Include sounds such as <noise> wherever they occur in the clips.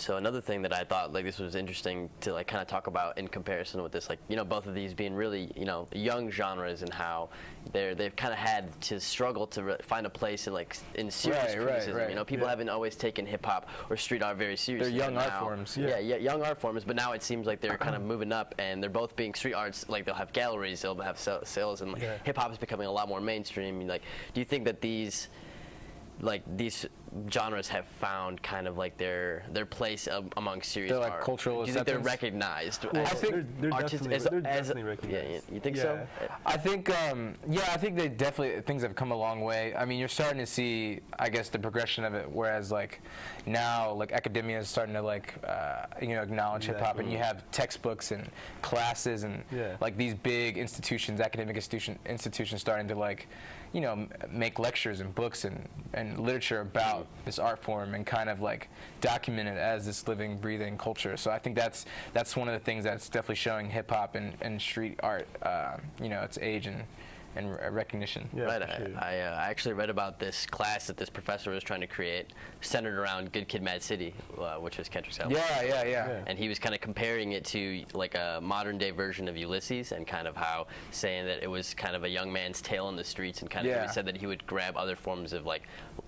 So another thing that I thought like this was interesting to like kind of talk about in comparison with this, like you know both of these being really you know young genres and how they're they've kind of had to struggle to re- find a place in like in serious Right, right, criticism. right. You know, people Yeah. haven't always taken hip hop or street art very seriously. They're young art now- forms. Yeah. yeah, young art forms. But now it seems like they're kind of moving up, and they're both being street arts. Like they'll have galleries, they'll have sales, and like, Yeah. hip hop is becoming a lot more mainstream. Like, do you think that these like these genres have found kind of like their their place um, among serious They're like art. cultural Do you think they're recognized? Well, as I think they're, they're artist- definitely, as- they're as- definitely Yeah, recognized. you, you think Yeah. so? I think, um, yeah, I think they definitely things have come a long way. I mean, you're starting to see, I guess, the progression of it. Whereas, like now, like academia is starting to like, uh, you know, acknowledge hip hop, and you have textbooks and classes and Yeah. like these big institutions, academic institution, institutions, starting to like, you know, m- make lectures and books and and literature about this art form and kind of like document it as this living, breathing culture. So I think that's that's one of the things that's definitely showing hip hop and, and street art, uh, you know, its age and and recognition. Yeah, right. sure. I, I, uh, I actually read about this class that this professor was trying to create, centered around Good Kid, M.A.A.d City, uh, which was Kendrick's album. Yeah, yeah, yeah. Yeah. and he was kind of comparing it to like a modern day version of Ulysses and kind of how saying that it was kind of a young man's tale in the streets and kind of Yeah. he said that he would grab other forms of like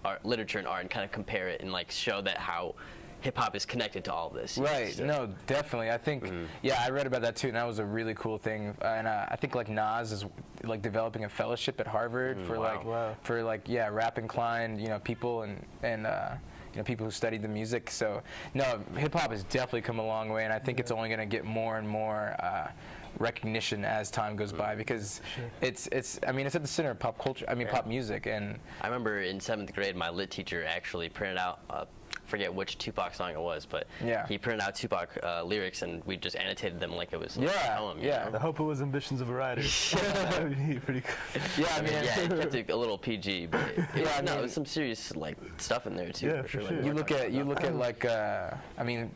art, literature and art and kind of compare it and like show that how hip hop is connected to all of this. you know, Right. so- No, definitely. I think. Mm-hmm. Yeah, I read about that too, and that was a really cool thing. Uh, and uh, I think like Nas is like developing a fellowship at Harvard for wow. like Wow. for like yeah rap inclined you know people and and. Uh, you know, people who studied the music. So, no, hip hop has definitely come a long way, and I think it's only going to get more and more uh, recognition as time goes by because it's it's. I mean, it's at the center of pop culture. I mean, pop music, and I remember in seventh grade, my lit teacher actually printed out. Uh, forget which Tupac song it was, but Yeah. he printed out Tupac uh, lyrics and we just annotated them like it was like Yeah, a poem. you yeah. know? I hope it was Ambitions of a Rider. <laughs> <laughs> That'd pretty cool. yeah, I I mean, mean, yeah, it kept <laughs> it a little PG, but it, it Yeah, was, I no, mean- it was some serious like stuff in there too. Yeah, for for sure. sure. Like, you look talking at you look at like uh, I mean,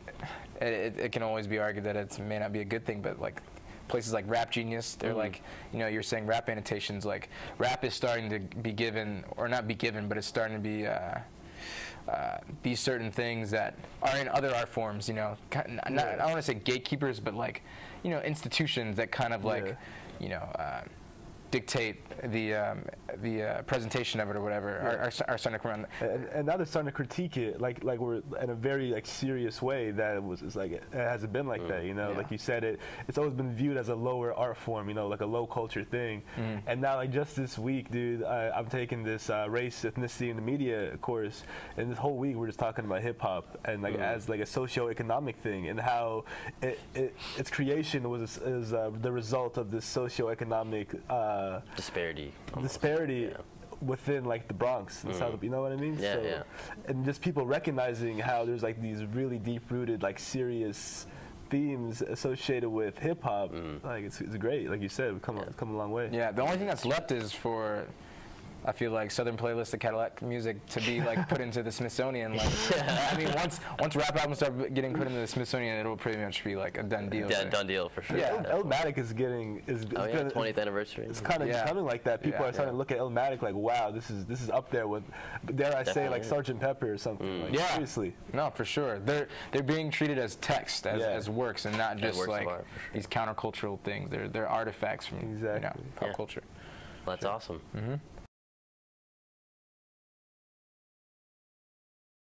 it, it, it can always be argued that it may not be a good thing, but like places like Rap Genius, they're like you know you're saying rap annotations like rap is starting to be given or not be given, but it's starting to be. Uh, uh, be certain things that are in other art forms, you know, not, I don't want to say gatekeepers, but like, you know, institutions that kind of like, Yeah. you know, uh, dictate the um, the uh, presentation of it or whatever are, are, are starting to come around. and, and now they're starting to critique it like like we're in a very like serious way that it was it's like it hasn't been like that you know? Yeah. like you said it it's always been viewed as a lower art form you know like a low culture thing. And now like just this week dude I, I'm taking this uh, race ethnicity in the media course and this whole week we're just talking about hip hop and like as like a socio-economic thing and how it, it its creation was is uh, the result of this socio-economic uh, disparity. almost. disparity Yeah. within like the Bronx, the mm. South, you know what I mean? Yeah, so, yeah. And just people recognizing how there's like these really deep-rooted, like serious themes associated with hip hop. Mm. Like it's, it's great. Like you said, we've come a, come a long way. Yeah, the only thing that's left is for, I feel like Southernplayalisticadillacmuzik to be like put into the Smithsonian. Like, I mean, <laughs> once once rap albums start getting put into the Smithsonian, it'll pretty much be like a done deal. Yeah, done deal for sure. Yeah, El- Illmatic is getting is, is Oh yeah, gonna- 20th anniversary. It's kind of Yeah. becoming like that. People Yeah, are starting yeah. to look at Illmatic like, wow, this is this is up there with, dare I say, like. Sergeant Pepper or something. Mm. Like, Yeah. seriously. No, for sure. They're they're being treated as text, as, Yeah. as works, and not just like art, sure. these countercultural things. They're they're artifacts from you know, pop Yeah. culture. That's awesome. Mm-hmm.